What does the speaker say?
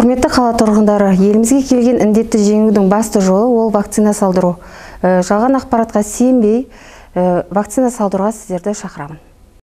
құрметті қала тұрғындары елімізге келген індетті жеңудің басты жолы ол вакцина салдыру. Э, жалған ақпаратқа сенбей э, вакцина салдыруға сіздерді шақырамын.